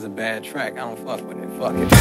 guy's a bad track. I don't fuck with it. Fuck it.